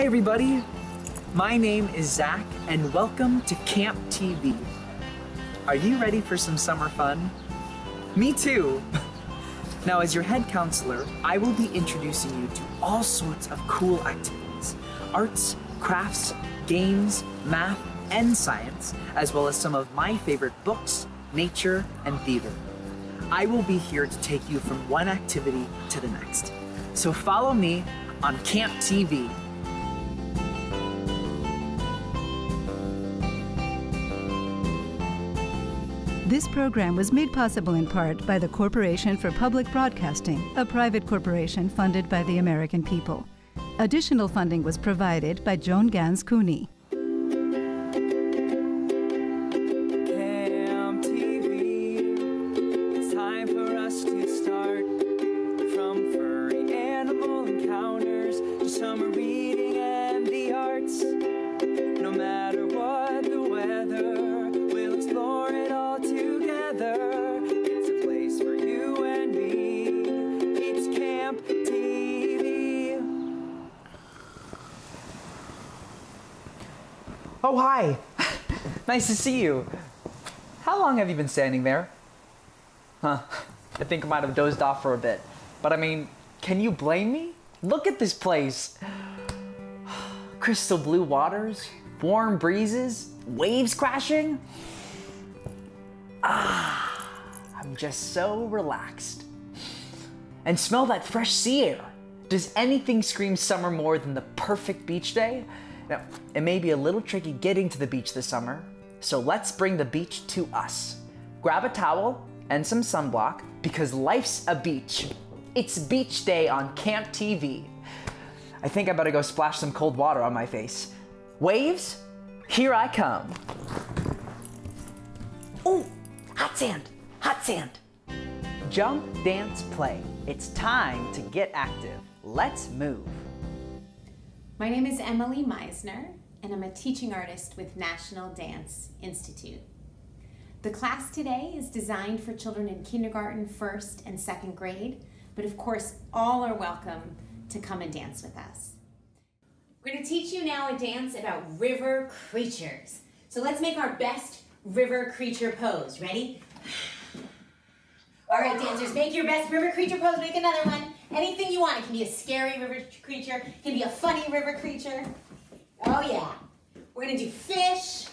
Hi, everybody. My name is Zach, and welcome to Camp TV. Are you ready for some summer fun? Me too. Now, as your head counselor, I will be introducing you to all sorts of cool activities arts, crafts, games, math, and science, as well as some of my favorite books, nature, and theater. I will be here to take you from one activity to the next. So follow me on Camp TV. This program was made possible in part by the Corporation for Public Broadcasting, a private corporation funded by the American people. Additional funding was provided by Joan Ganz Cooney. Nice to see you. How long have you been standing there? Huh. I think I might have dozed off for a bit. But I mean, can you blame me? Look at this place. Crystal blue waters, warm breezes, waves crashing. Ah, I'm just so relaxed. And smell that fresh sea air. Does anything scream summer more than the perfect beach day? Now, it may be a little tricky getting to the beach this summer, so let's bring the beach to us. Grab a towel and some sunblock because life's a beach. It's beach day on Camp TV. I think I better go splash some cold water on my face. Waves, here I come. Oh, hot sand, hot sand. Jump, dance, play. It's time to get active. Let's move. My name is Emily Meisner, and I'm a teaching artist with National Dance Institute. The class today is designed for children in kindergarten, first, and second grade, but of course, all are welcome to come and dance with us. We're going to teach you now a dance about river creatures. So let's make our best river creature pose. Ready? All right, dancers, make your best river creature pose. Make another one. Anything you want. It can be a scary river creature. It can be a funny river creature. Oh yeah. We're gonna do fish.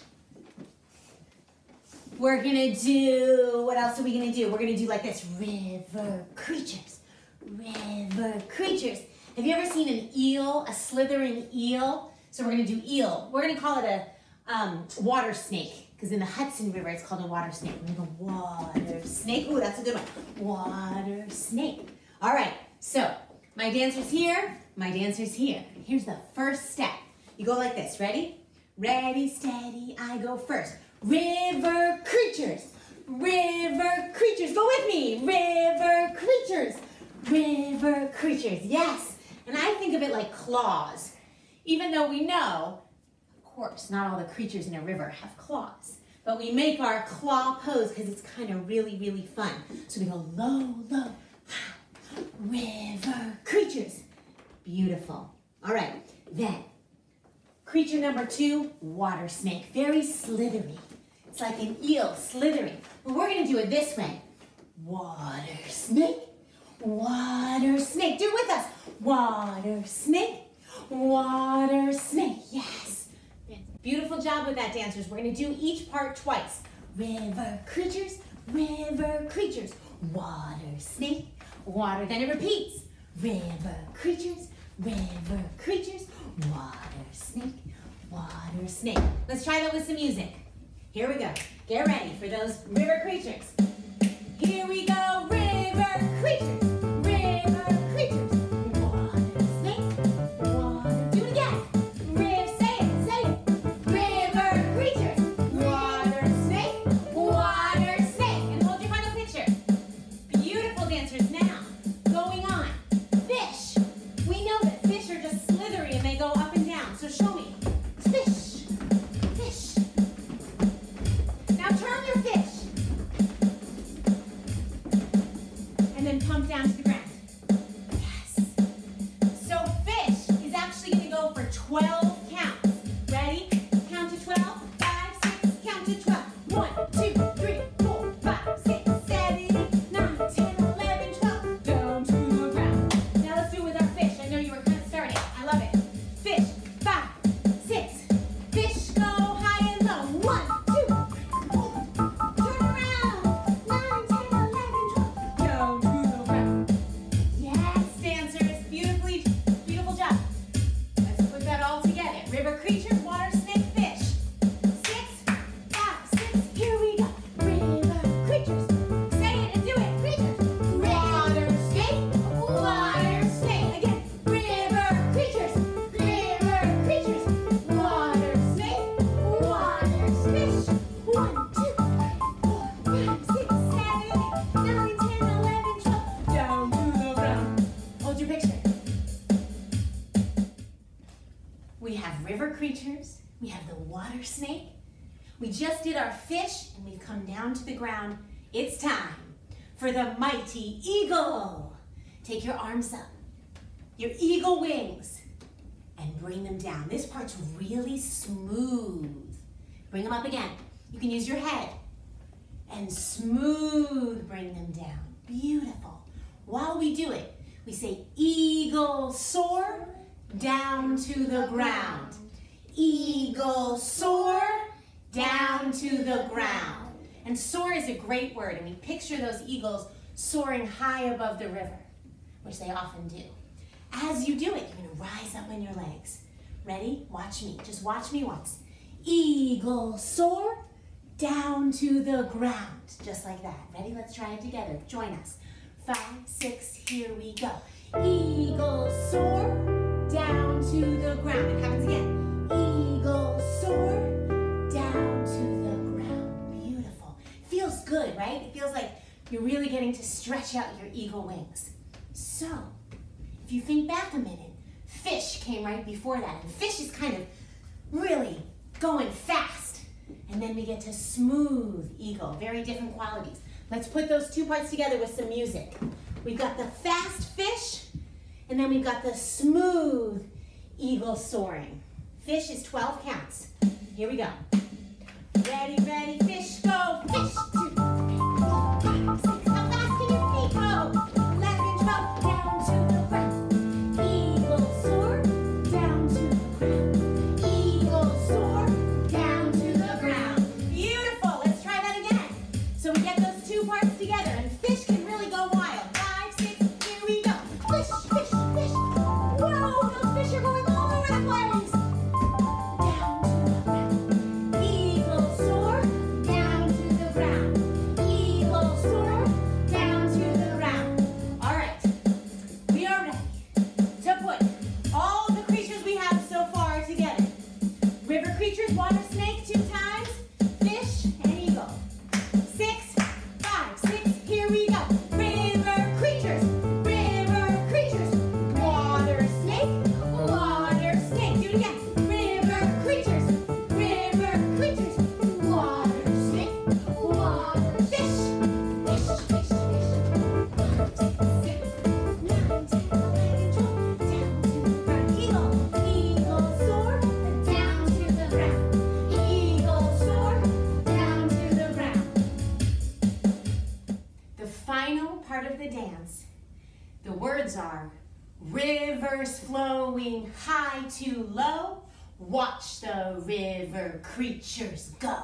We're gonna do, what else are we gonna do? We're gonna do like this, river creatures. River creatures. Have you ever seen an eel, a slithering eel? So we're gonna do eel. We're gonna call it a um, water snake, because in the Hudson River it's called a water snake. We're gonna go water snake. Ooh, that's a good one. Water snake. All right, so my dancer's here, my dancer's here. Here's the first step. You go like this, ready? Ready, steady, I go first. River creatures, river creatures, go with me. River creatures, river creatures, yes. And I think of it like claws, even though we know, of course, not all the creatures in a river have claws. But we make our claw pose because it's kind of really, really fun. So we go low, low, river creatures. Beautiful. All right, then creature number two, water snake. Very slithery. It's like an eel slithering. But we're gonna do it this way. Water snake, water snake. Do it with us. Water snake, water snake. Yes. Beautiful job with that, dancers. We're gonna do each part twice. River creatures, river creatures. Water snake, water. Then it repeats. River creatures, river creatures. Water snake, water snake. Let's try that with some music. Here we go. Get ready for those river creatures. Here we go, river creatures, ground. It's time for the mighty eagle. Take your arms up, your eagle wings, and bring them down. This part's really smooth. Bring them up again. You can use your head and smooth bring them down. Beautiful. While we do it, we say eagle soar down to the ground. Eagle soar down to the ground. And soar is a great word, and we picture those eagles soaring high above the river, which they often do. As you do it, you're gonna rise up on your legs. Ready? Watch me. Just watch me once. Eagle soar down to the ground. Just like that. Ready? Let's try it together. Join us. Five, six, here we go. Eagle soar down to the ground. It happens again. Eagle soar down to the good, right? It feels like you're really getting to stretch out your eagle wings. So, if you think back a minute, fish came right before that. And fish is kind of really going fast. And then we get to smooth eagle, very different qualities. Let's put those two parts together with some music. We've got the fast fish, and then we've got the smooth eagle soaring. Fish is 12 counts. Here we go. Ready, ready, fish, go. Fish, final part of the dance, the words are rivers flowing high to low, watch the river creatures go.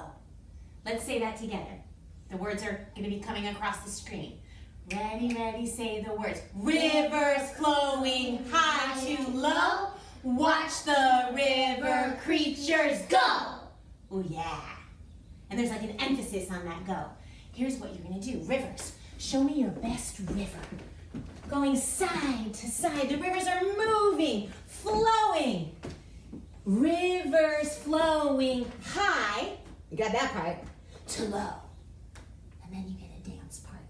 Let's say that together. The words are going to be coming across the screen. Ready, ready, say the words. Rivers flowing high to low, watch the river creatures go. Oh yeah. And there's like an emphasis on that go. Here's what you're gonna do. Rivers, show me your best river. Going side to side. The rivers are moving, flowing. Rivers flowing high. You got that part. To low. And then you get a dance party.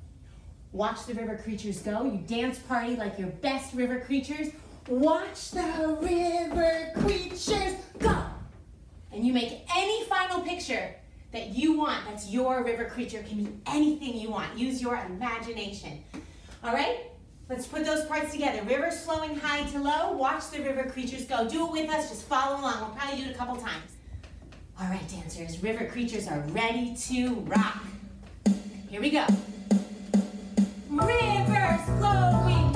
Watch the river creatures go. You dance party like your best river creatures. Watch the river creatures go. And you make any final picture that you want. That's your river creature. Can be anything you want. Use your imagination. All right? Let's put those parts together. Rivers flowing high to low. Watch the river creatures go. Do it with us. Just follow along. We'll probably do it a couple times. All right, dancers. River creatures are ready to rock. Here we go. Rivers flowing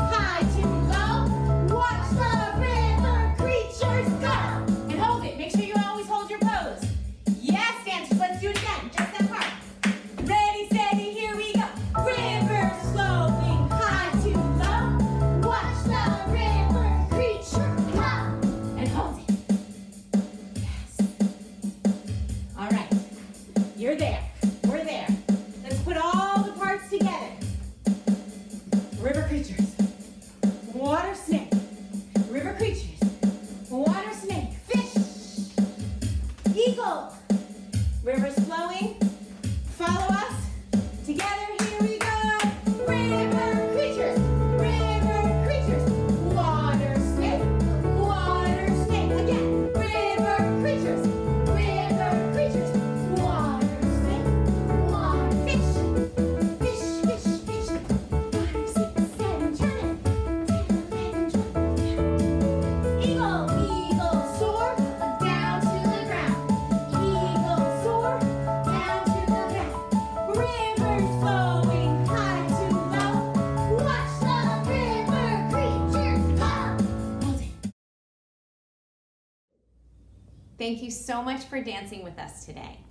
Thank you so much for dancing with us today.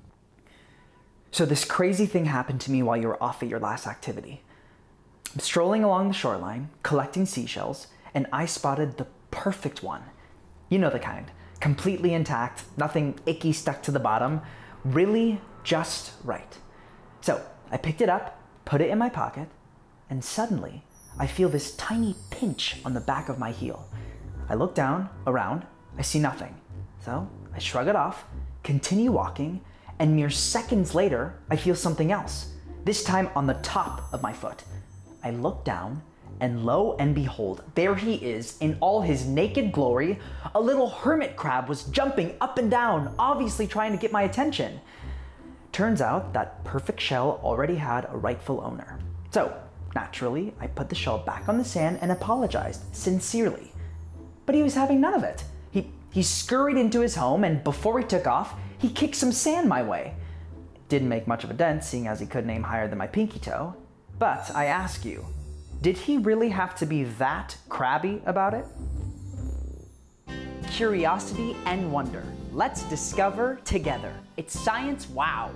So, this crazy thing happened to me while you were off at your last activity. I'm strolling along the shoreline, collecting seashells, and I spotted the perfect one. You know the kind. Completely intact, nothing icky stuck to the bottom, really just right. So, I picked it up, put it in my pocket, and suddenly I feel this tiny pinch on the back of my heel. I look down, around, I see nothing. So I shrug it off, continue walking, and mere seconds later, I feel something else, this time on the top of my foot. I look down, and lo and behold, there he is in all his naked glory. A little hermit crab was jumping up and down, obviously trying to get my attention. Turns out that perfect shell already had a rightful owner. So, naturally, I put the shell back on the sand and apologized sincerely. But he was having none of it. He, scurried into his home, and before he took off, he kicked some sand my way. Didn't make much of a dent, seeing as he couldn't aim higher than my pinky toe. But I ask you, did he really have to be that crabby about it? Curiosity and wonder. Let's discover together. It's Science Wow!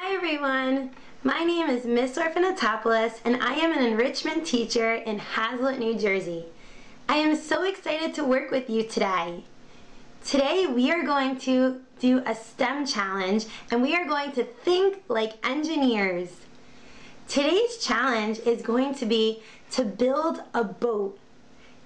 Hi everyone, my name is Miss Orphanotopoulos and I am an enrichment teacher in Hazlet, New Jersey. I am so excited to work with you today. Today we are going to do a STEM challenge and we are going to think like engineers. Today's challenge is going to be to build a boat.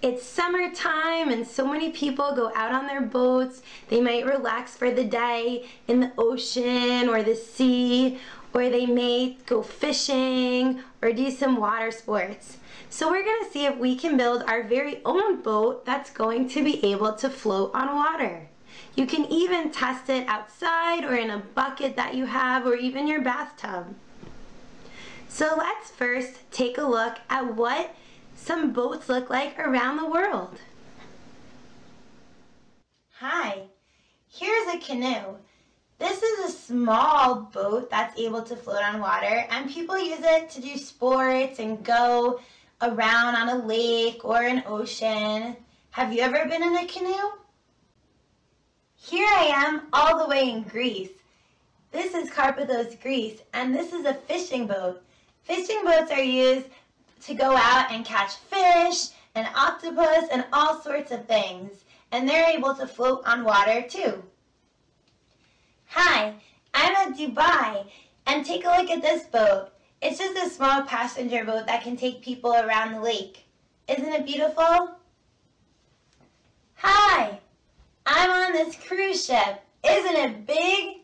It's summertime and so many people go out on their boats. They might relax for the day in the ocean or the sea, or they may go fishing or do some water sports. So we're gonna see if we can build our very own boat that's going to be able to float on water. You can even test it outside or in a bucket that you have or even your bathtub. So let's first take a look at what some boats look like around the world. Hi, here's a canoe. This is a small boat that's able to float on water and people use it to do sports and go around on a lake or an ocean. Have you ever been in a canoe? Here I am all the way in Greece. This is Carpathos, Greece, and this is a fishing boat. Fishing boats are used to go out and catch fish and octopus and all sorts of things. And they're able to float on water too. Hi, I'm at Dubai and take a look at this boat. It's just a small passenger boat that can take people around the lake. Isn't it beautiful? Hi, I'm on this cruise ship. Isn't it big?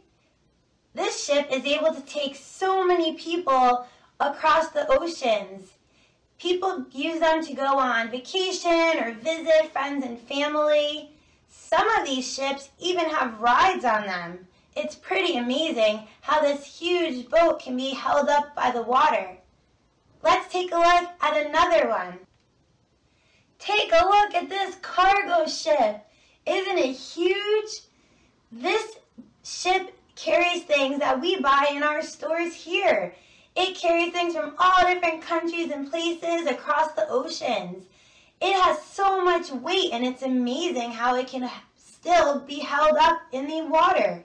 This ship is able to take so many people across the oceans. People use them to go on vacation or visit friends and family. Some of these ships even have rides on them. It's pretty amazing how this huge boat can be held up by the water. Let's take a look at another one. Take a look at this cargo ship. Isn't it huge? This ship carries things that we buy in our stores here. It carries things from all different countries and places across the oceans. It has so much weight and it's amazing how it can still be held up in the water.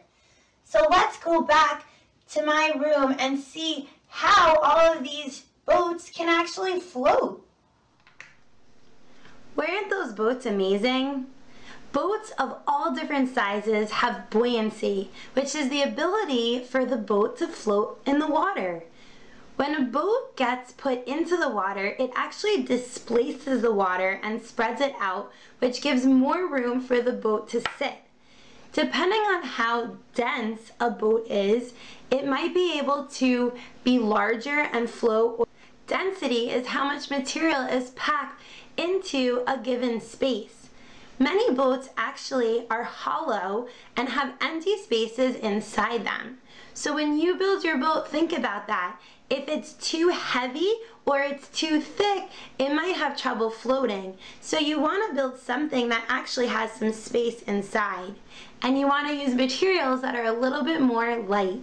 So let's go back to my room and see how all of these boats can actually float. Weren't those boats amazing? Boats of all different sizes have buoyancy, which is the ability for the boat to float in the water. When a boat gets put into the water, it actually displaces the water and spreads it out, which gives more room for the boat to sit. Depending on how dense a boat is, it might be able to be larger and float. Density is how much material is packed into a given space. Many boats actually are hollow and have empty spaces inside them. So when you build your boat, think about that. If it's too heavy or it's too thick, it might have trouble floating. So you want to build something that actually has some space inside. And you want to use materials that are a little bit more light.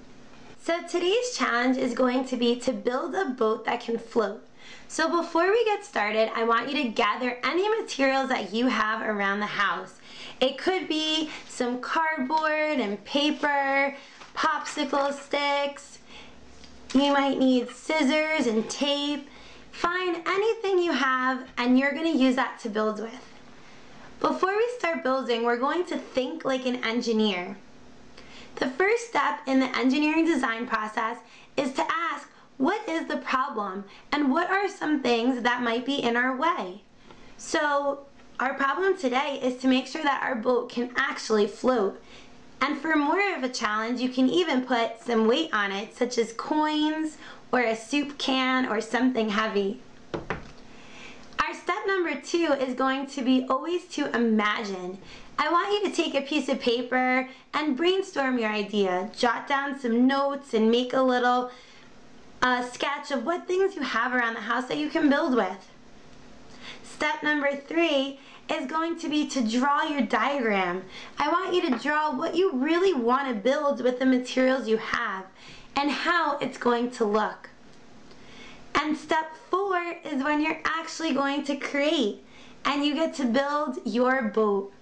So today's challenge is going to be to build a boat that can float. So before we get started, I want you to gather any materials that you have around the house. It could be some cardboard and paper, popsicle sticks. You might need scissors and tape. Find anything you have and you're gonna use that to build with. Before we start building, we're going to think like an engineer. The first step in the engineering design process is to ask, what is the problem and what are some things that might be in our way? So our problem today is to make sure that our boat can actually float. And for more of a challenge, you can even put some weight on it, such as coins or a soup can or something heavy. Our step number two is going to be always to imagine. I want you to take a piece of paper and brainstorm your idea. Jot down some notes and make a little uh, sketch of what things you have around the house that you can build with. Step number three is going to be to draw your diagram. I want you to draw what you really want to build with the materials you have and how it's going to look. And step four is when you're actually going to create and you get to build your boat.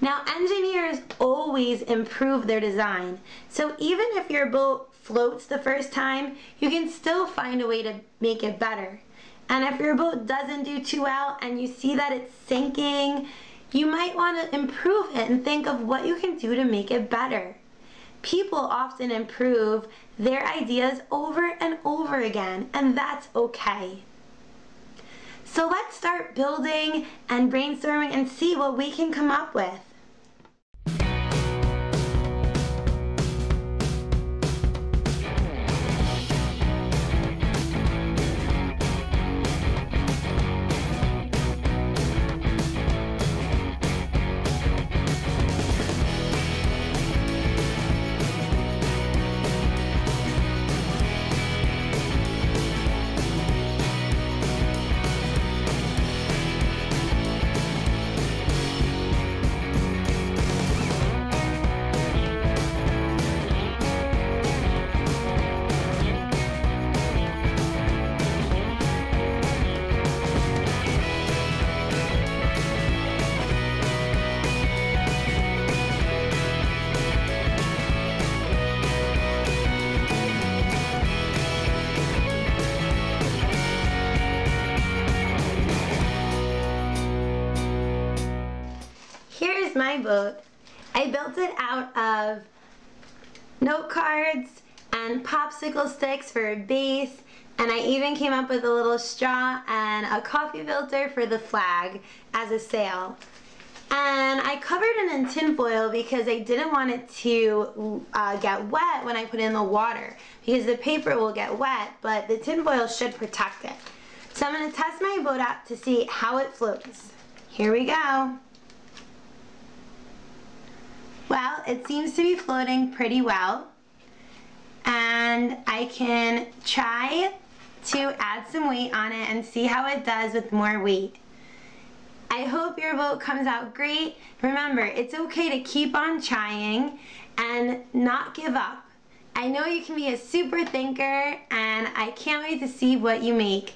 Now engineers always improve their design. So even if your boat floats the first time, you can still find a way to make it better. And if your boat doesn't do too well and you see that it's sinking, you might want to improve it and think of what you can do to make it better. People often improve their ideas over and over again, and that's okay. So let's start building and brainstorming and see what we can come up with. Popsicle sticks for a base and I even came up with a little straw and a coffee filter for the flag as a sail. And I covered it in tin foil because I didn't want it to uh, get wet when I put it in the water because the paper will get wet, but the tin foil should protect it. So I'm going to test my boat out to see how it floats. Here we go. Well, it seems to be floating pretty well. And I can try to add some weight on it and see how it does with more weight. I hope your boat comes out great. Remember, it's okay to keep on trying and not give up. I know you can be a super thinker and I can't wait to see what you make.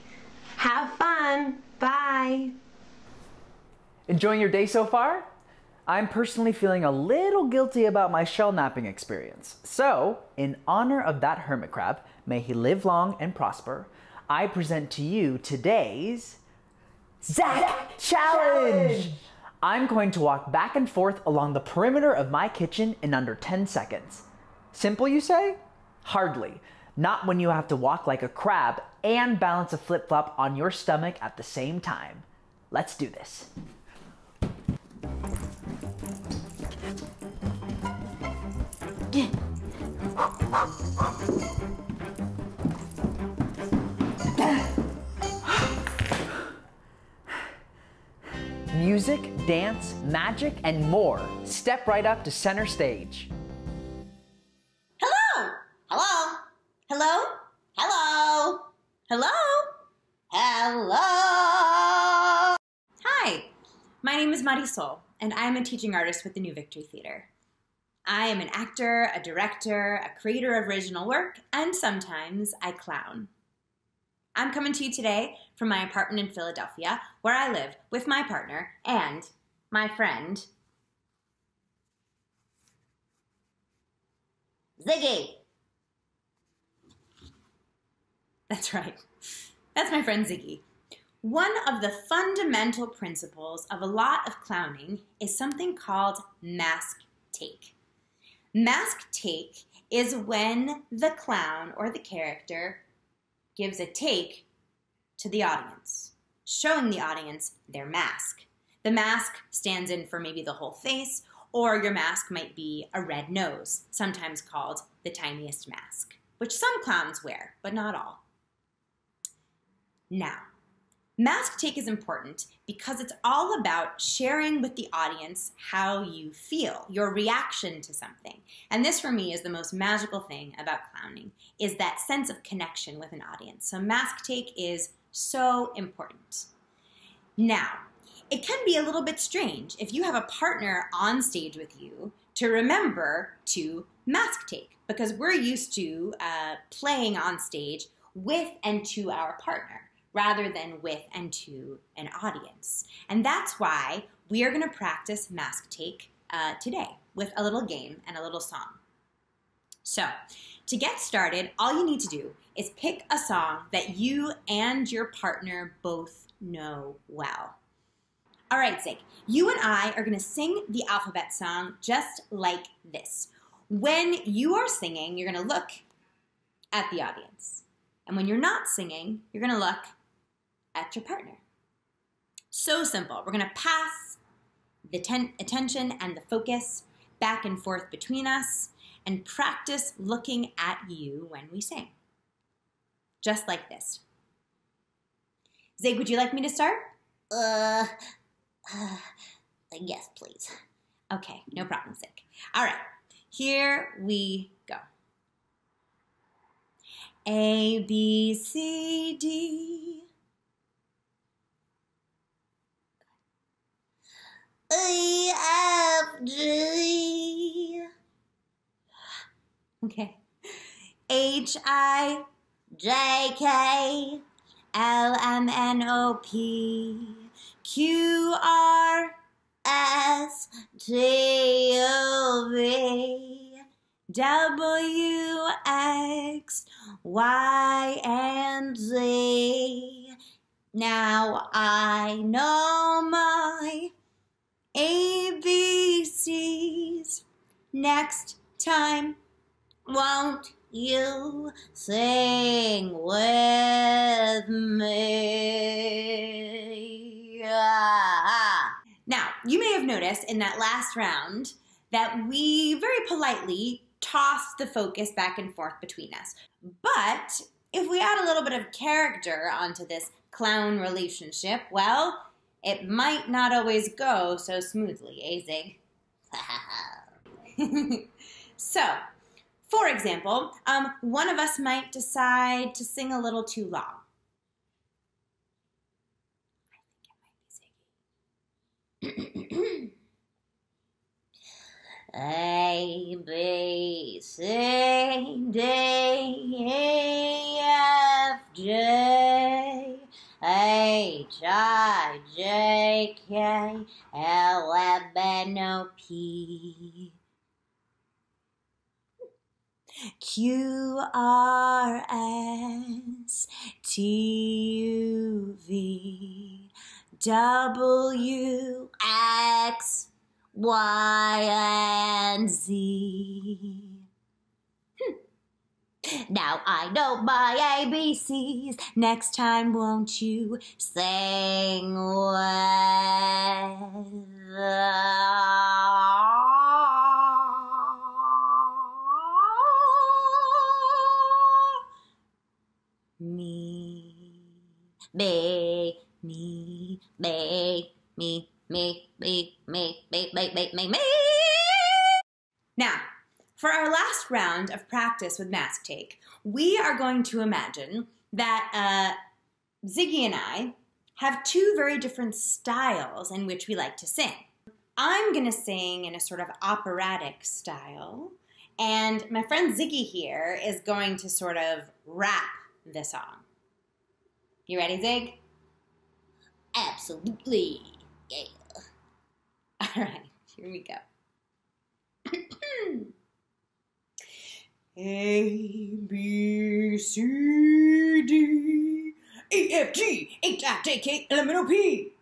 Have fun. Bye. Enjoying your day so far? I'm personally feeling a little guilty about my shell napping experience. So, in honor of that hermit crab, may he live long and prosper, I present to you today's Zach, Challenge. I'm going to walk back and forth along the perimeter of my kitchen in under 10 seconds. Simple, you say? Hardly. Not when you have to walk like a crab and balance a flip flop on your stomach at the same time. Let's do this. Music, dance, magic, and more. Step right up to center stage. Hello! Hello! Hello? Hello? Hello? Hello? Hi, my name is Marisol, and I am a teaching artist with the New Victory Theater. I am an actor, a director, a creator of original work, and sometimes I clown. I'm coming to you today from my apartment in Philadelphia, where I live with my partner and my friend, Ziggy! That's right. That's my friend Ziggy. One of the fundamental principles of a lot of clowning is something called mask take. Mask take is when the clown or the character gives a take to the audience, showing the audience their mask. The mask stands in for maybe the whole face, or your mask might be a red nose, sometimes called the tiniest mask, which some clowns wear, but not all. Now, mask take is important because it's all about sharing with the audience how you feel, your reaction to something. And this for me is the most magical thing about clowning is that sense of connection with an audience. So mask take is so important. Now, it can be a little bit strange if you have a partner on stage with you to remember to mask take because we're used to uh, playing on stage with and to our partner rather than with and to an audience. And that's why we are going to practice mask take uh, today with a little game and a little song. So, to get started, all you need to do is pick a song that you and your partner both know well. All right, Zig, you and I are going to sing the alphabet song just like this. When you are singing, you're going to look at the audience. And when you're not singing, you're going to look at your partner. So simple. We're going to pass the ten- attention and the focus back and forth between us and practice looking at you when we sing. Just like this. Zig, would you like me to start? Uh, uh, yes, please. Okay, no problem, Zig. All right, here we go. A, B, C, D. E, F, G, Okay. H, I, J, K, L, M, N, O, P, Q, R, S, T, U, V, W, X, Y, and Z. Now I know my ABCs. Next time, Won't you sing with me? Now, you may have noticed in that last round that we very politely tossed the focus back and forth between us. But if we add a little bit of character onto this clown relationship, well, it might not always go so smoothly, eh, Zig? so, for example, um, one of us might decide to sing a little too long. A, B, C, D, E, F, G, H, I, J, K, L, M, N, O, P, Q R S T U V W, X, Y, and Z. Now I know my ABCs. Next time, won't you sing with me? Me, me, me, me, me, me, me, me, me, me, me, me. Now, for our last round of practice with Mask Take, we are going to imagine that uh, Ziggy and I have two very different styles in which we like to sing. I'm going to sing in a sort of operatic style, and my friend Ziggy here is going to sort of rap the song. You ready, Zig? Absolutely. Yeah. All right, here we go. A B C D E F G H I J K L M N O P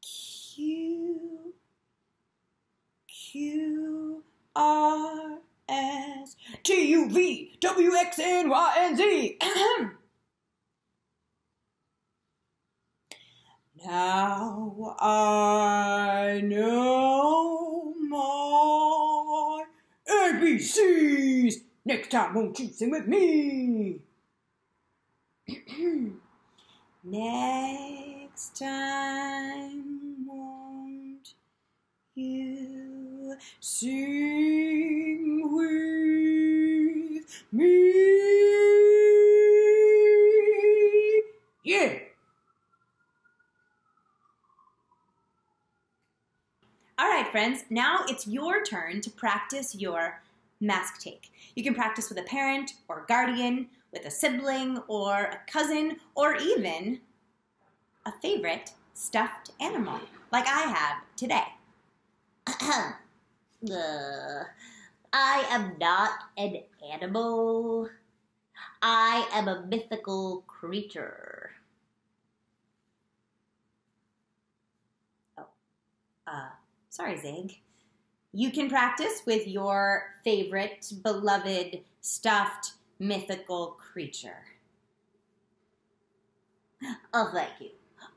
Q Q R S T U V W X N Y and Z. now I know my ABCs. Next time, won't you sing with me? Next time, won't you sing with me? Yeah. All right, friends, now it's your turn to practice your mask take. You can practice with a parent or guardian, with a sibling or a cousin, or even a favorite stuffed animal, like I have today. Uh, I am not an animal. I am a mythical creature. Oh, Uh, sorry, Zig. You can practice with your favorite, beloved, stuffed, mythical creature. Oh, thank you.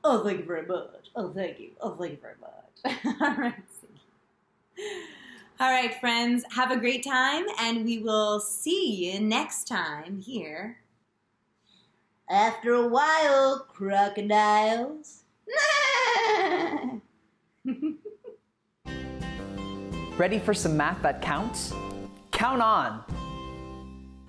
Oh, thank you very much. Oh, thank you. Oh, thank you very much. All right. All right, friends, have a great time, and we will see you next time here. After a while, crocodiles. Ready for some math that counts? Count on!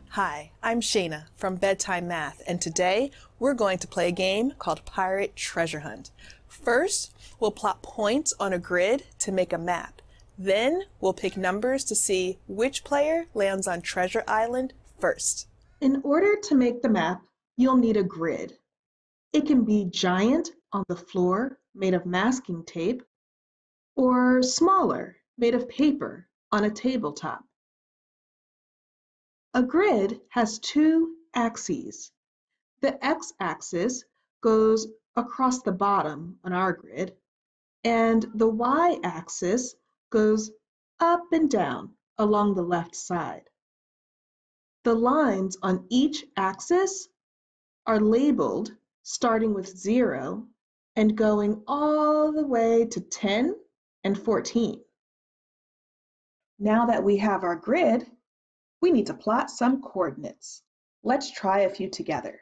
Hi, I'm Shayna from Bedtime Math, and today we're going to play a game called Pirate Treasure Hunt. First, we'll plot points on a grid to make a map. Then, we'll pick numbers to see which player lands on Treasure Island first. In order to make the map, you'll need a grid. It can be giant on the floor, made of masking tape, or smaller, made of paper on a tabletop. A grid has two axes. The x-axis goes across the bottom on our grid, and the y-axis goes up and down along the left side. The lines on each axis are labeled starting with 0 and going all the way to 10 and 14. Now that we have our grid, we need to plot some coordinates. Let's try a few together.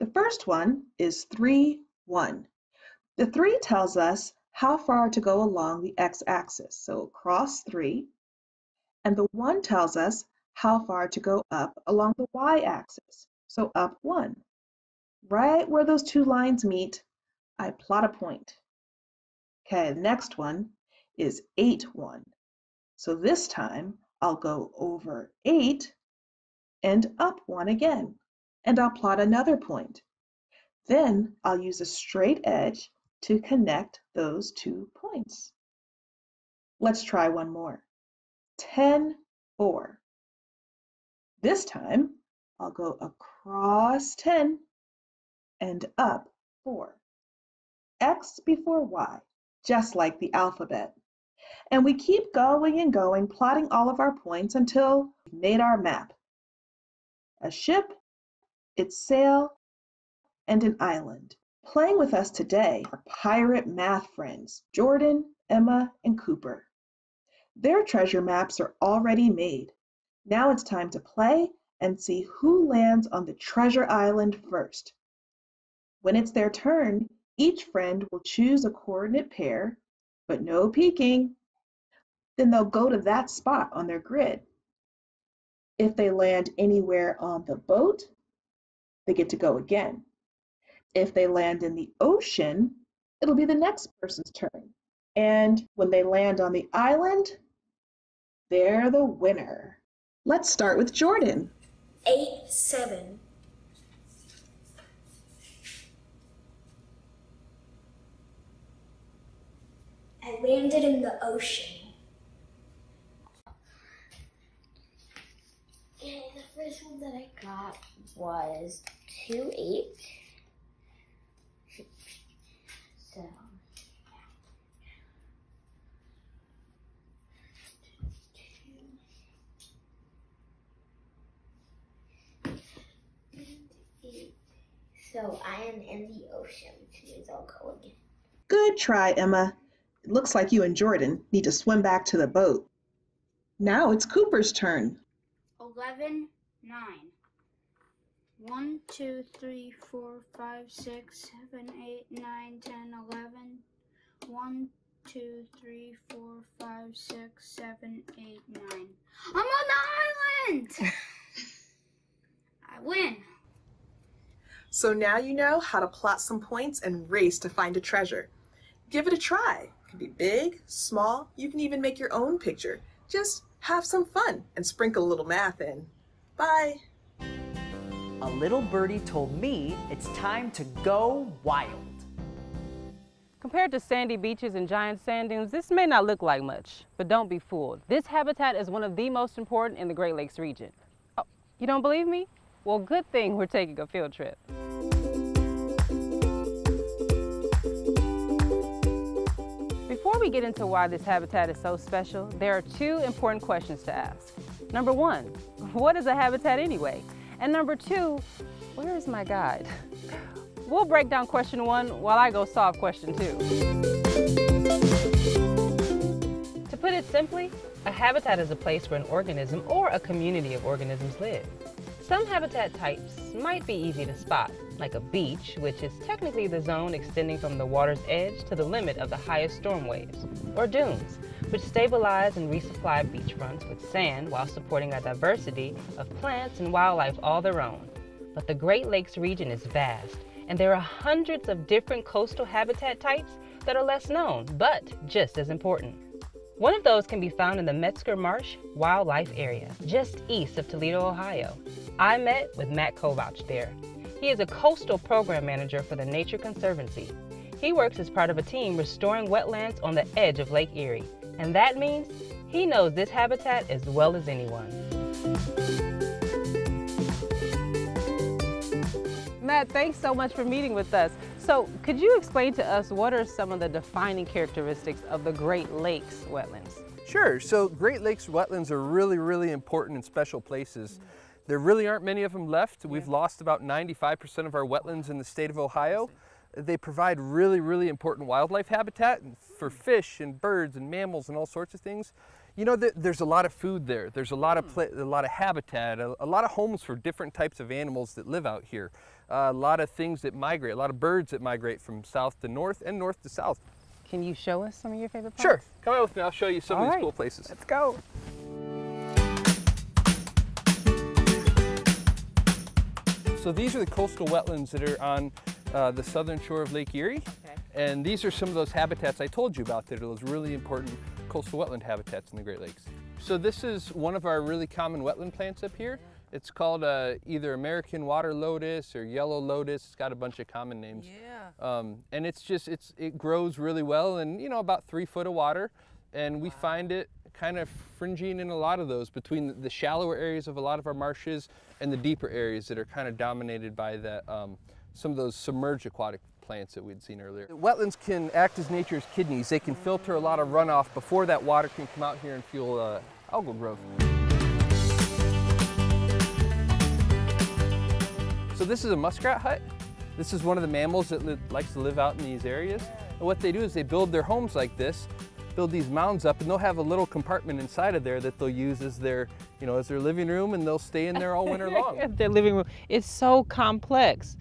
The first one is 3, 1. The 3 tells us how far to go along the x-axis, so cross 3. And the 1 tells us how far to go up along the y-axis, so up 1. Right where those two lines meet, I plot a point. Okay, the next one is 8, 1. So this time I'll go over 8 and up 1 again, and I'll plot another point. Then I'll use a straight edge to connect those two points. Let's try one more. 10, 4. This time I'll go across 10 and up 4. X before Y, just like the alphabet. And we keep going and going, plotting all of our points until we've made our map. A ship, its sail, and an island. Playing with us today are pirate math friends, Jordan, Emma, and Cooper. Their treasure maps are already made. Now it's time to play and see who lands on the treasure island first. When it's their turn, each friend will choose a coordinate pair, but no peeking. Then they'll go to that spot on their grid. If they land anywhere on the boat, they get to go again. If they land in the ocean, it'll be the next person's turn. And when they land on the island, they're the winner. Let's start with Jordan. Eight, seven. I landed in the ocean. Okay, the first one that I got was two eight. So. So I am in the ocean, which means I'll go again. Good try, Emma. It looks like you and Jordan need to swim back to the boat. Now it's Cooper's turn. 11, 9. 1, 2, 3, 4, 5, 6, 7, 8, 9, 10, 11. 1, 2, 3, 4, 5, 6, 7, 8, 9. I'm on the island! I win. So now you know how to plot some points and race to find a treasure. Give it a try. It can be big, small, you can even make your own picture. Just have some fun and sprinkle a little math in. Bye. A little birdie told me it's time to go wild. Compared to sandy beaches and giant sand dunes, this may not look like much, but don't be fooled. This habitat is one of the most important in the Great Lakes region. Oh, you don't believe me? Well, good thing we're taking a field trip. Before we get into why this habitat is so special, there are two important questions to ask. Number one, what is a habitat anyway? And number two, where is my guide? We'll break down question one while I go solve question two. To put it simply, a habitat is a place where an organism or a community of organisms live. Some habitat types might be easy to spot, like a beach, which is technically the zone extending from the water's edge to the limit of the highest storm waves, or dunes, which stabilize and resupply beachfronts with sand while supporting a diversity of plants and wildlife all their own. But the Great Lakes region is vast, and there are hundreds of different coastal habitat types that are less known, but just as important. One of those can be found in the Metzger Marsh Wildlife Area, just east of Toledo, Ohio. I met with Matt Kovach there. He is a coastal program manager for the Nature Conservancy. He works as part of a team restoring wetlands on the edge of Lake Erie, and that means he knows this habitat as well as anyone. Matt, thanks so much for meeting with us. So, could you explain to us what are some of the defining characteristics of the Great Lakes wetlands? Sure. So, Great Lakes wetlands are really, really important and special places. There really aren't many of them left. We've lost about 95% of our wetlands in the state of Ohio. They provide really, really important wildlife habitat for fish and birds and mammals and all sorts of things. You know, there's a lot of food there. There's a lot of hmm. a lot of habitat, a, a, lot of homes for different types of animals that live out here. A lot of things that migrate, a lot of birds that migrate from south to north and north to south. Can you show us some of your favorite spots? Sure. Come out with me. I'll show you some all of these right. cool places. Let's go. So these are the coastal wetlands that are on uh, the southern shore of Lake Erie. Okay. And these are some of those habitats I told you about that are those really important coastal wetland habitats in the Great Lakes. So this is one of our really common wetland plants up here. It's called uh, either American water lotus or yellow lotus. It's got a bunch of common names. Yeah. Um, and it's just, it's, it grows really well in, you know, about three foot of water. And we Wow. find it kind of fringing in a lot of those between the shallower areas of a lot of our marshes and the deeper areas that are kind of dominated by that, um, some of those submerged aquatic plants that we'd seen earlier. Wetlands can act as nature's kidneys. They can filter a lot of runoff before that water can come out here and fuel uh, algal growth. So this is a muskrat hut. This is one of the mammals that li likes to live out in these areas. And what they do is they build their homes like this, build these mounds up, and they'll have a little compartment inside of there that they'll use as their, you know, as their living room, and they'll stay in there all winter long. their living room. It's so complex.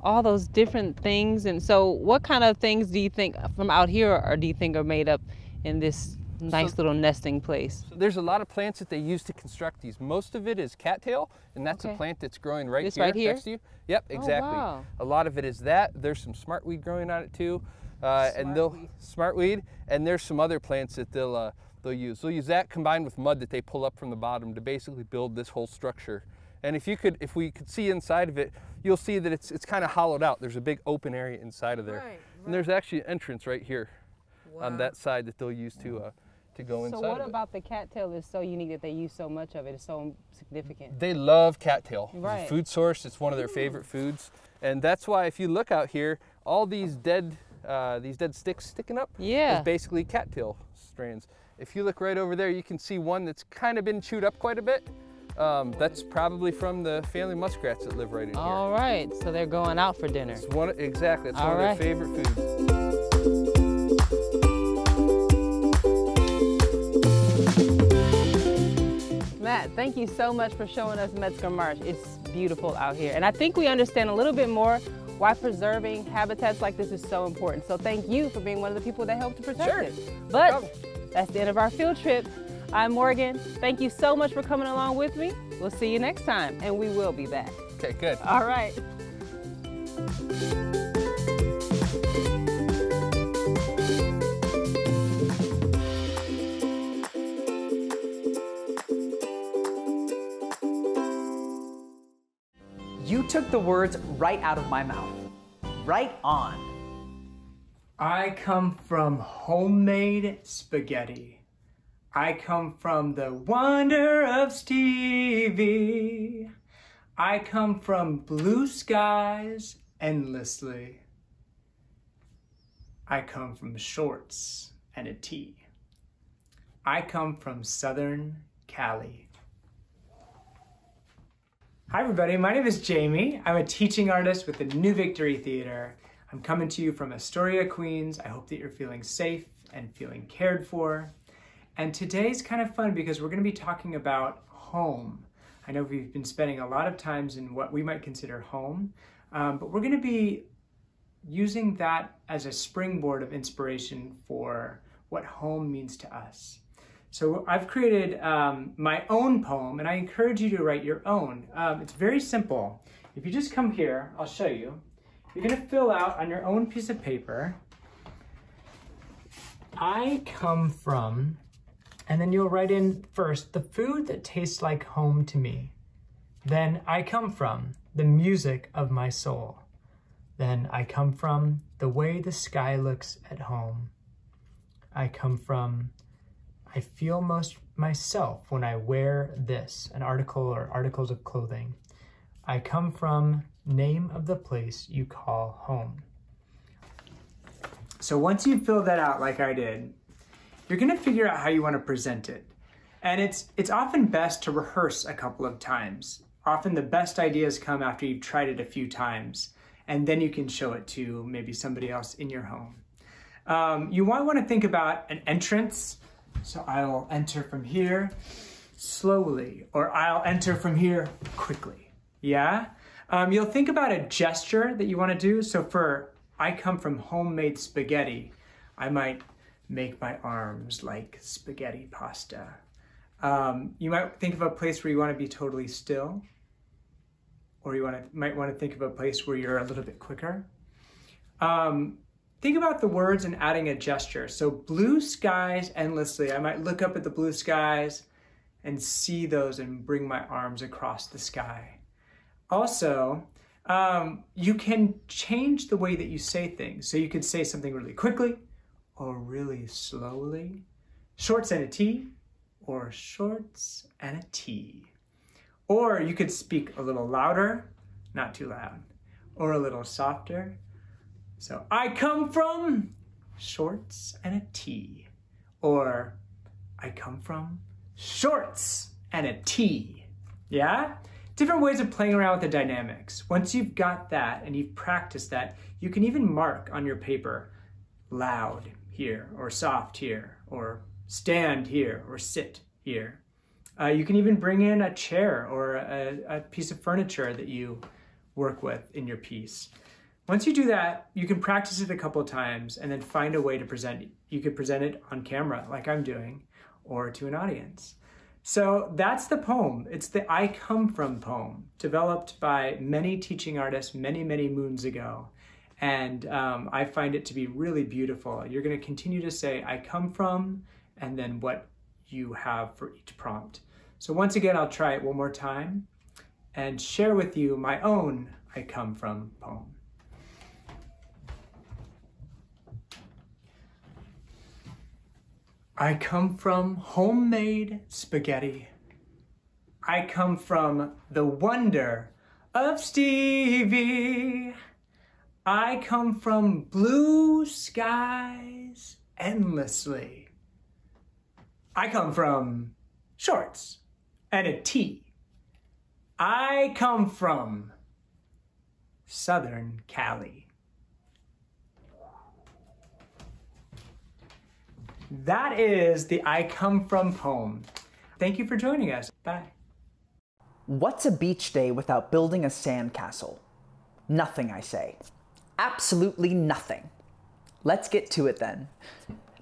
All those different things. And so what kind of things do you think from out here or do you think are made up in this nice so, little nesting place. So there's a lot of plants that they use to construct these. Most of it is cattail, and that's okay. a plant that's growing right this here, right here next to you. Yep, oh, exactly. Oh, wow. A lot of it is that. There's some smartweed growing on it too, uh, and they'll smartweed, and there's some other plants that they'll uh, they'll use. They'll use that combined with mud that they pull up from the bottom to basically build this whole structure. And if you could, if we could see inside of it, you'll see that it's it's kind of hollowed out. There's a big open area inside of there, right, right. and there's actually an entrance right here wow. on that side that they'll use to. Uh, to go inside. So what about the cattail is so unique that they use so much of it? It's so significant. They love cattail. Right. food source. It's one of their favorite foods, and that's why if you look out here, all these dead uh, these dead sticks sticking up yeah. is basically cattail strands. If you look right over there, you can see one that's kind of been chewed up quite a bit. Um, that's probably from the family muskrats that live right in all here. All right, so they're going out for dinner. It's one, exactly, it's all one right. of their favorite foods. Matt, thank you so much for showing us Metzger Marsh. It's beautiful out here. And I think we understand a little bit more why preserving habitats like this is so important. So thank you for being one of the people that helped to protect sure. it. But that's the end of our field trip. I'm Morgan. Thank you so much for coming along with me. We'll see you next time, and we will be back. Okay, good. All right. The words right out of my mouth. Right on. I come from homemade spaghetti. I come from the wonder of Stevie. I come from blue skies endlessly. I come from shorts and a tee. I come from Southern Cali. Hi everybody, my name is Jamie. I'm a teaching artist with the New Victory Theater. I'm coming to you from Astoria, Queens. I hope that you're feeling safe and feeling cared for. And today's kind of fun because we're going to be talking about home. I know we've been spending a lot of times in what we might consider home, um, but we're going to be using that as a springboard of inspiration for what home means to us. So I've created um, my own poem and I encourage you to write your own. Um, it's very simple. If you just come here, I'll show you. You're gonna fill out on your own piece of paper, I come from, and then you'll write in first, the food that tastes like home to me. Then I come from, the music of my soul. Then I come from, the way the sky looks at home. I come from, I feel most myself when I wear this, an article or articles of clothing. I come from name of the place you call home. So once you fill that out like I did, you're gonna figure out how you wanna present it. And it's, it's often best to rehearse a couple of times. Often the best ideas come after you've tried it a few times, and then you can show it to maybe somebody else in your home. Um, you might wanna think about an entrance so I'll enter from here slowly, or I'll enter from here quickly. Yeah? Um, you'll think about a gesture that you want to do. So for I come from homemade spaghetti, I might make my arms like spaghetti pasta. Um, you might think of a place where you want to be totally still, or you want to, might want to think of a place where you're a little bit quicker. Um, Think about the words and adding a gesture. So blue skies endlessly. I might look up at the blue skies and see those and bring my arms across the sky. Also, um, you can change the way that you say things. So you could say something really quickly or really slowly. Shorts and a T or shorts and a T. Or you could speak a little louder, not too loud or a little softer. So I come from shorts and a T. Or I come from shorts and a T. Yeah? Different ways of playing around with the dynamics. Once you've got that and you've practiced that, you can even mark on your paper loud here, or soft here, or stand here, or sit here. Uh, you can even bring in a chair or a, a piece of furniture that you work with in your piece. Once you do that, you can practice it a couple times and then find a way to present it. You could present it on camera, like I'm doing, or to an audience. So that's the poem. It's the I Come From poem, developed by many teaching artists many, many moons ago. And um, I find it to be really beautiful. You're going to continue to say, I come from, and then what you have for each prompt. So once again, I'll try it one more time and share with you my own I Come From poem. I come from homemade spaghetti. I come from the wonder of Stevie. I come from blue skies endlessly. I come from shorts and a tee. I come from Southern Cali. That is the I Come From poem. Thank you for joining us. Bye. What's a beach day without building a sandcastle? Nothing, I say. Absolutely nothing. Let's get to it then.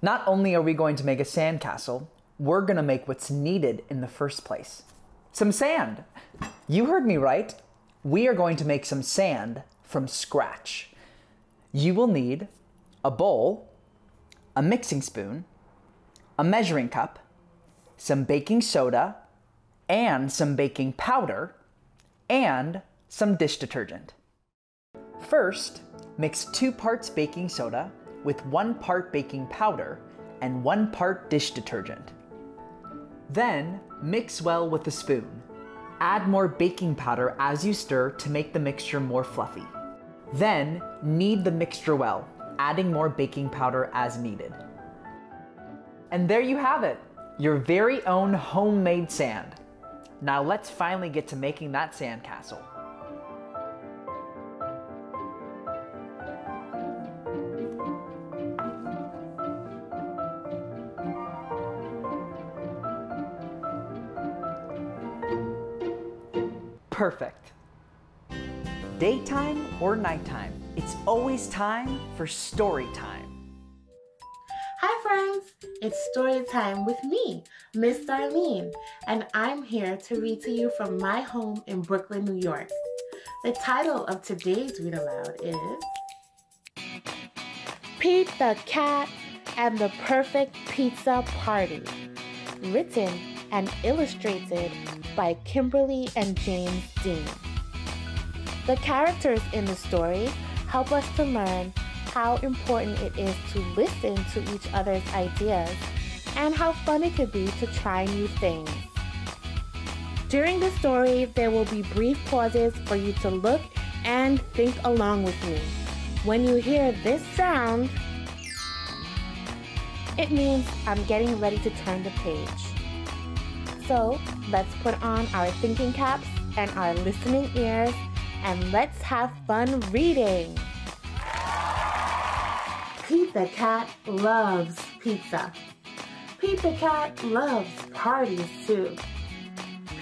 Not only are we going to make a sandcastle, we're going to make what's needed in the first place. Some sand. You heard me right. We are going to make some sand from scratch. You will need a bowl, a mixing spoon, a measuring cup, some baking soda, and some baking powder, and some dish detergent. First, mix two parts baking soda with one part baking powder and one part dish detergent. Then, mix well with a spoon. Add more baking powder as you stir to make the mixture more fluffy. Then, knead the mixture well, adding more baking powder as needed. And there you have it, your very own homemade sand. Now let's finally get to making that sandcastle. Perfect. Daytime or nighttime, it's always time for story time. It's story time with me, Miss Darlene, and I'm here to read to you from my home in Brooklyn, New York. The title of today's read aloud is Pete the Cat and the Perfect Pizza Party, written and illustrated by Kimberly and James Dean. The characters in the story help us to learn how important it is to listen to each other's ideas and how fun it could be to try new things. During the story, there will be brief pauses for you to look and think along with me. When you hear this sound, it means I'm getting ready to turn the page. So let's put on our thinking caps and our listening ears and let's have fun reading. The Cat loves pizza. The Cat loves parties too.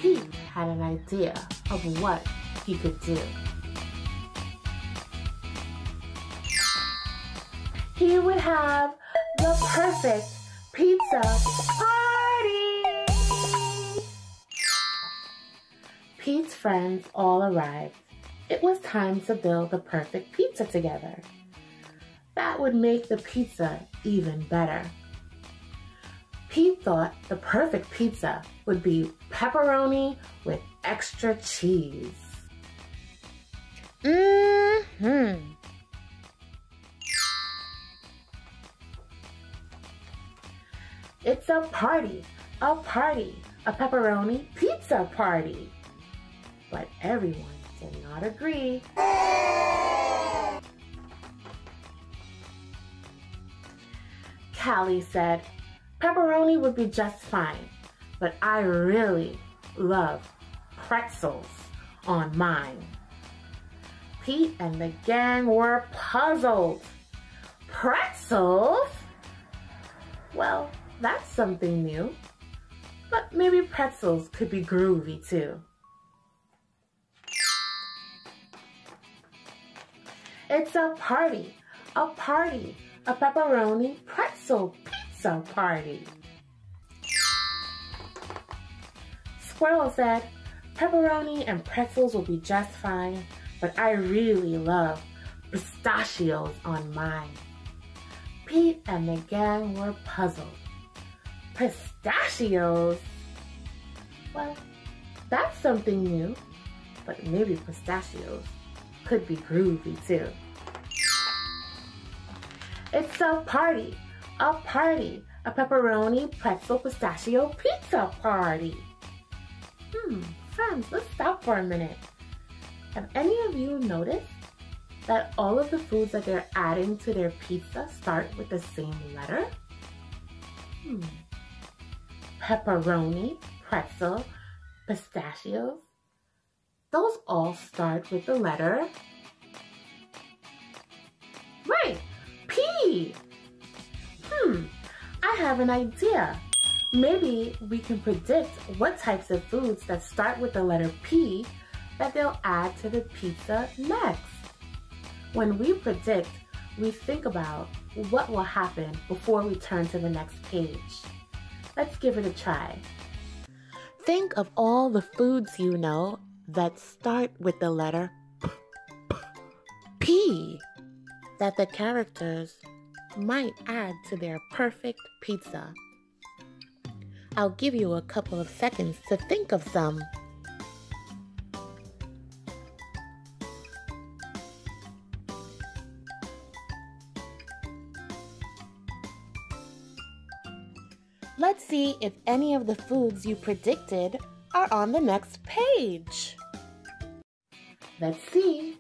Pete had an idea of what he could do. He would have the perfect pizza party! Pete's friends all arrived. It was time to build the perfect pizza together. That would make the pizza even better. Pete thought the perfect pizza would be pepperoni with extra cheese. Mmm-hmm. It's a party, a party, a pepperoni pizza party. But everyone did not agree. Callie said, pepperoni would be just fine, but I really love pretzels on mine. Pete and the gang were puzzled. Pretzels? Well, that's something new. But maybe pretzels could be groovy too. It's a party, a party, a pepperoni pretzel pizza party. Squirrel said, pepperoni and pretzels will be just fine, but I really love pistachios on mine. Pete and the gang were puzzled. Pistachios? Well, that's something new, but maybe pistachios could be groovy too. It's a party, a party, a pepperoni pretzel pistachio pizza party. Hmm, friends, let's stop for a minute. Have any of you noticed that all of the foods that they're adding to their pizza start with the same letter? Hmm. Pepperoni, pretzel, pistachios. Those all start with the letter Right, P. Hmm, I have an idea. Maybe we can predict what types of foods that start with the letter P that they'll add to the pizza next. When we predict, we think about what will happen before we turn to the next page. Let's give it a try. Think of all the foods you know that start with the letter P that the characters might add to their perfect pizza. I'll give you a couple of seconds to think of some. Let's see if any of the foods you predicted are on the next page. Let's see.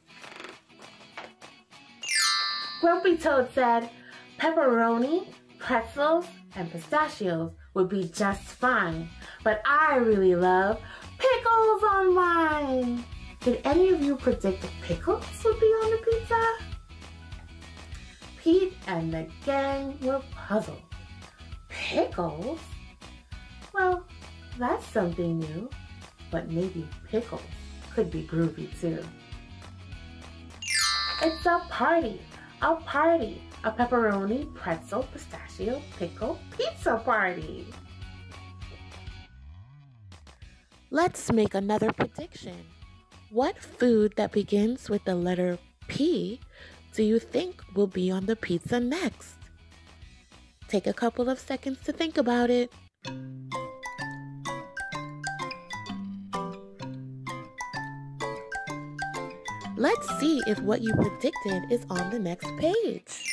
Grumpy Toad said pepperoni, pretzels, and pistachios would be just fine, but I really love pickles on mine. Did any of you predict pickles would be on the pizza? Pete and the gang were puzzled. Pickles? Well, that's something new, but maybe pickles could be groovy too. It's a party, a party, a pepperoni, pretzel, pistachio, pickle, pizza party. Let's make another prediction. What food that begins with the letter P do you think will be on the pizza next? Take a couple of seconds to think about it. Let's see if what you predicted is on the next page.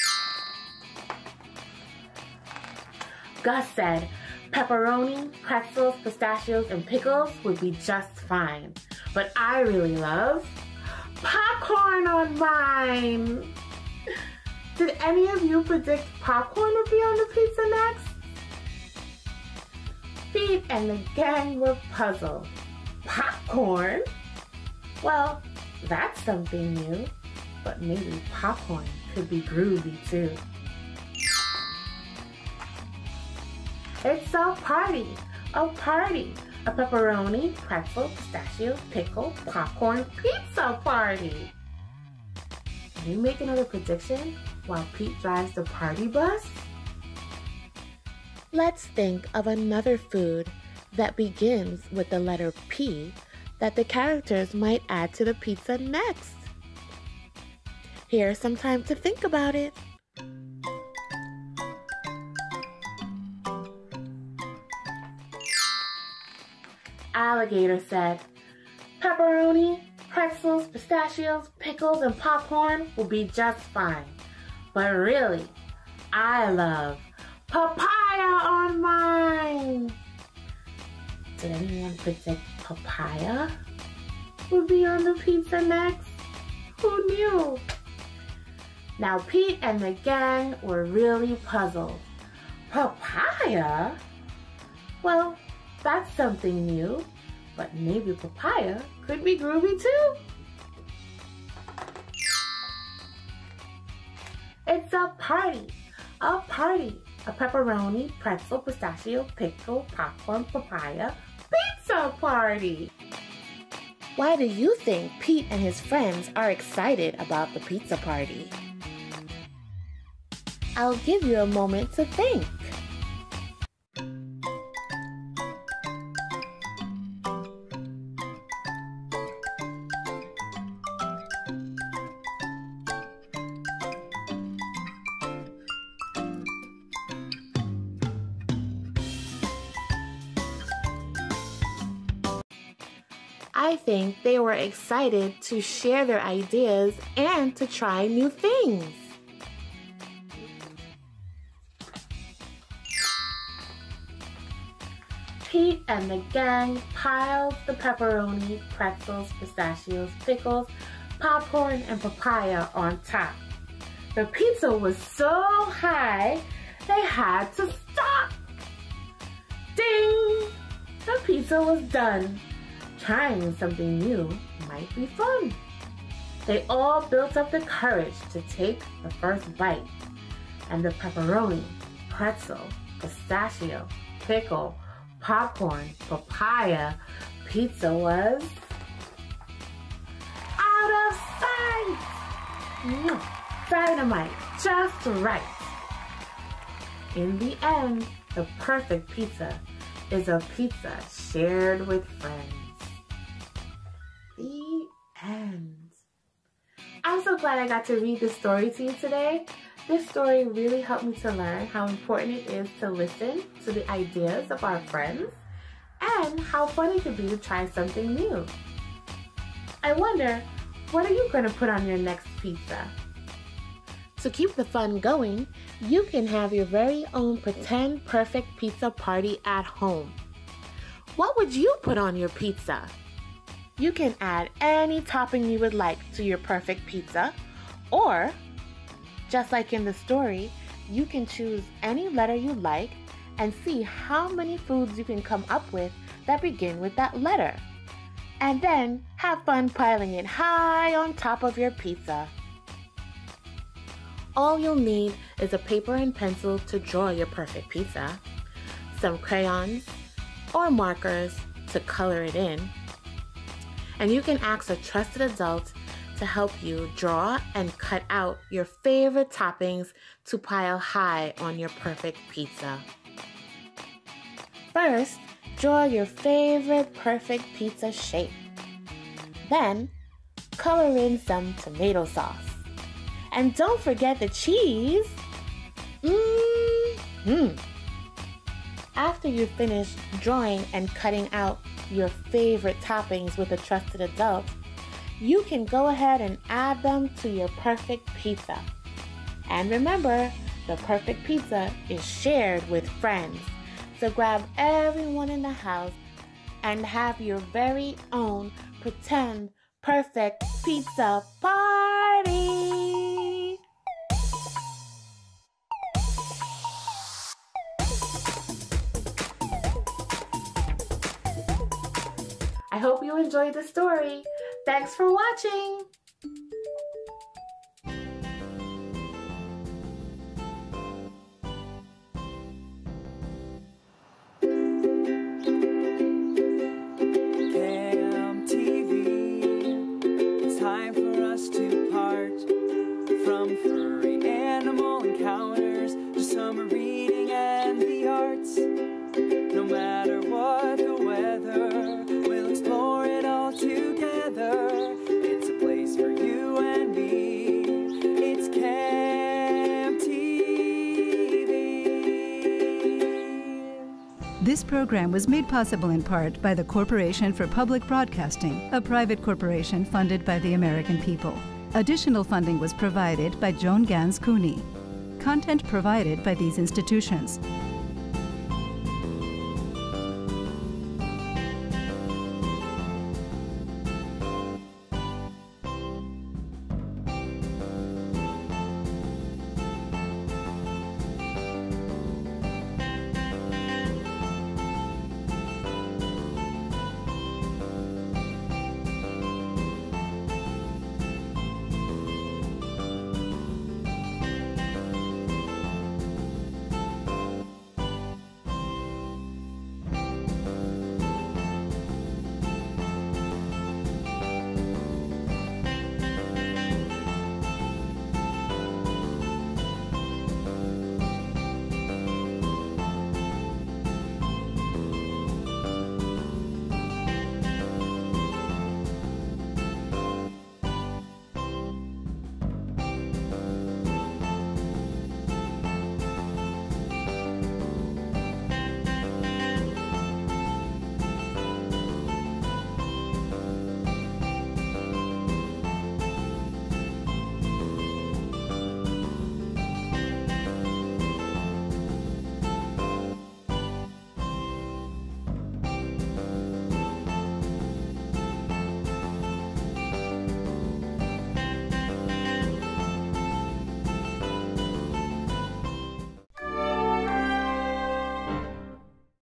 Gus said, pepperoni, pretzels, pistachios, and pickles would be just fine. But I really love popcorn on mine. Did any of you predict popcorn would be on the pizza next? Pete and the gang were puzzled. Popcorn? Well, that's something new, but maybe popcorn could be groovy too. It's a party, a party, a pepperoni, pretzel, pistachio, pickle, popcorn, pizza party. Can you make another prediction while Pete drives the party bus? Let's think of another food that begins with the letter P that the characters might add to the pizza next. Here's some time to think about it. Alligator said, pepperoni, pretzels, pistachios, pickles, and popcorn will be just fine. But really, I love papaya on mine. Did anyone predict papaya would be on the pizza next? Who knew? Now Pete and the gang were really puzzled. Papaya? Well, that's something new, but maybe papaya could be groovy too. It's a party, a party, a pepperoni, pretzel, pistachio, pickle, popcorn, papaya, pizza party. Why do you think Pete and his friends are excited about the pizza party? I'll give you a moment to think. Think they were excited to share their ideas and to try new things. Pete and the gang piled the pepperoni, pretzels, pistachios, pickles, popcorn, and papaya on top. The pizza was so high, they had to stop. Ding! The pizza was done. Trying something new might be fun. They all built up the courage to take the first bite. And the pepperoni, pretzel, pistachio, pickle, popcorn, papaya, pizza was out of sight! Dynamite, just right. In the end, the perfect pizza is a pizza shared with friends. The end. I'm so glad I got to read this story to you today. This story really helped me to learn how important it is to listen to the ideas of our friends and how fun it can be to try something new. I wonder, what are you going to put on your next pizza? To keep the fun going, you can have your very own pretend perfect pizza party at home. What would you put on your pizza? You can add any topping you would like to your perfect pizza, or, just like in the story, you can choose any letter you like and see how many foods you can come up with that begin with that letter. And then have fun piling it high on top of your pizza. All you'll need is a paper and pencil to draw your perfect pizza, some crayons or markers to color it in, and you can ask a trusted adult to help you draw and cut out your favorite toppings to pile high on your perfect pizza. First, draw your favorite perfect pizza shape. Then, color in some tomato sauce. And don't forget the cheese. Mmm. Hmm. After you finish drawing and cutting out your favorite toppings with a trusted adult, you can go ahead and add them to your perfect pizza. And remember, the perfect pizza is shared with friends. So grab everyone in the house and have your very own pretend perfect pizza party. Hope you enjoyed the story. Thanks for watching. Camp TV. It's time for us to part from furry animal encounters to summer reading and the arts. No matter what This program was made possible in part by the Corporation for Public Broadcasting, a private corporation funded by the American people. Additional funding was provided by Joan Ganz Cooney. Content provided by these institutions.